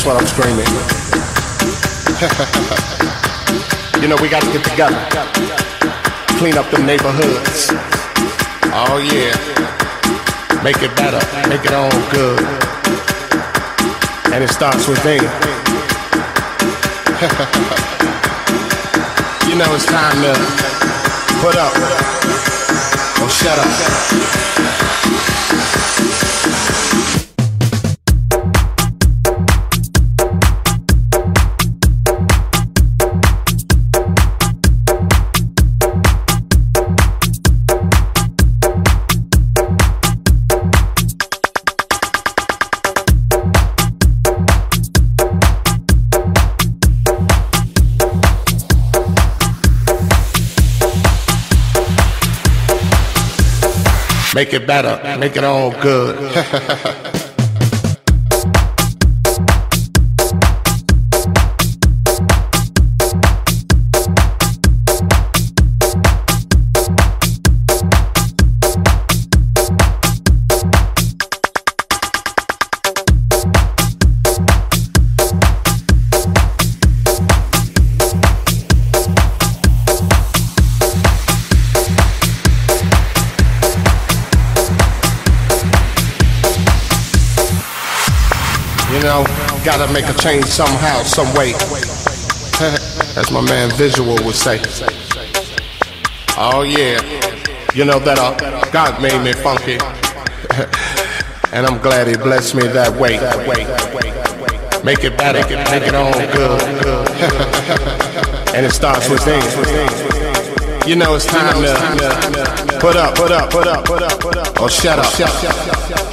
that's what I'm screaming. you know, we got to get together. Clean up the neighborhoods. Oh, yeah. Make it better. Make it all good. And it starts within. you know, it's time to put up. Oh, shut up. Make it better, make it all good. You know, gotta make a change somehow, some way. As my man Visual would say. Oh yeah, you know that uh, God made me funky, and I'm glad He blessed me that way. Make it better, make it all good, and it starts within. You know it's time to put up, put up, put up, put up, put up, or shut up, shut up.